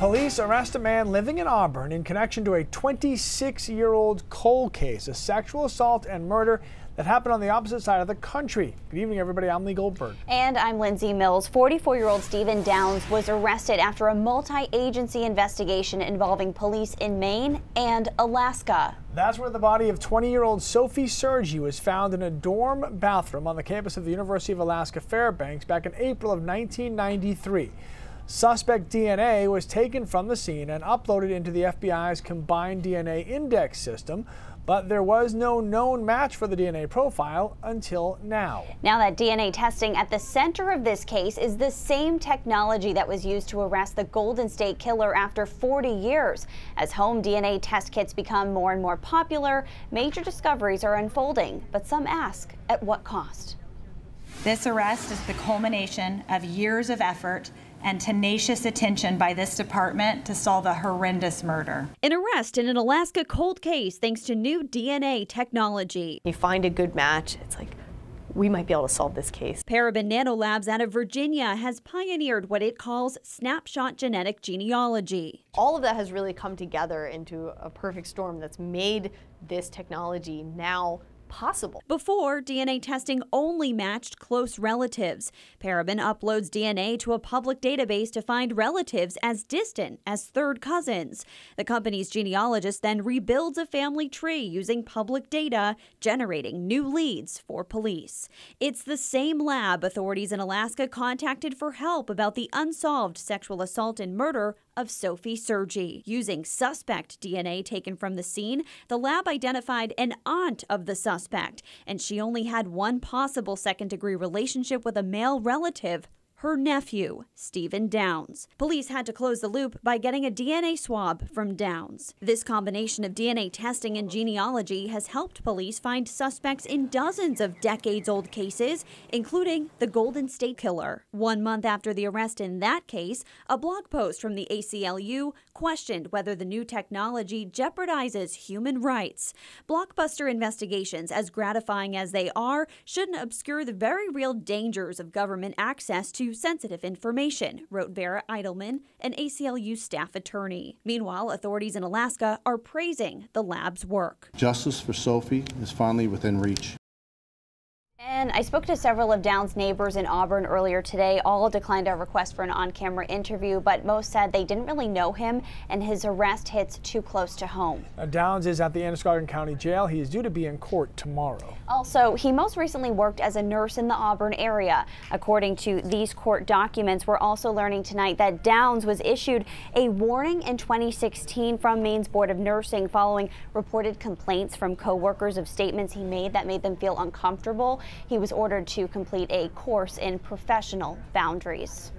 Police arrest a man living in Auburn in connection to a 26 year old cold case, a sexual assault and murder that happened on the opposite side of the country. Good evening, everybody. I'm Lee Goldberg. And I'm Lindsay Mills. 44 year old Steven Downs was arrested after a multi agency investigation involving police in Maine and Alaska. That's where the body of 20 year old Sophie Sergie was found in a dorm bathroom on the campus of the University of Alaska Fairbanks back in April of 1993. Suspect DNA was taken from the scene and uploaded into the FBI's combined DNA index system, but there was no known match for the DNA profile until now. Now that DNA testing at the center of this case is the same technology that was used to arrest the Golden State Killer after 40 years. As home DNA test kits become more and more popular, major discoveries are unfolding, but some ask at what cost? This arrest is the culmination of years of effort and tenacious attention by this department to solve a horrendous murder. An arrest in an Alaska cold case thanks to new DNA technology. You find a good match, it's like, we might be able to solve this case. Parabon Nanolabs out of Virginia has pioneered what it calls snapshot genetic genealogy. All of that has really come together into a perfect storm that's made this technology now possible. Before, DNA testing only matched close relatives. Parabon uploads DNA to a public database to find relatives as distant as third cousins. The company's genealogist then rebuilds a family tree using public data, generating new leads for police. It's the same lab authorities in Alaska contacted for help about the unsolved sexual assault and murder of Sophie Sergie. Using suspect DNA taken from the scene, the lab identified an aunt of the suspect, and she only had one possible second degree relationship with a male relative her nephew, Steven Downs. Police had to close the loop by getting a DNA swab from Downs. This combination of DNA testing and genealogy has helped police find suspects in dozens of decades old cases, including the Golden State Killer. One month after the arrest in that case, a blog post from the ACLU questioned whether the new technology jeopardizes human rights. Blockbuster investigations, as gratifying as they are, shouldn't obscure the very real dangers of government access to sensitive information, wrote Vera Eidelman, an ACLU staff attorney. Meanwhile, authorities in Alaska are praising the lab's work. Justice for Sophie is finally within reach. And I spoke to several of Downs' neighbors in Auburn earlier today. All declined our request for an on camera interview, but most said they didn't really know him and his arrest hits too close to home. Now, Downs is at the Androscoggin County Jail. He is due to be in court tomorrow. Also, he most recently worked as a nurse in the Auburn area. According to these court documents, we're also learning tonight that Downs was issued a warning in 2016 from Maine's Board of Nursing following reported complaints from coworkers of statements he made that made them feel uncomfortable. He was ordered to complete a course in professional boundaries.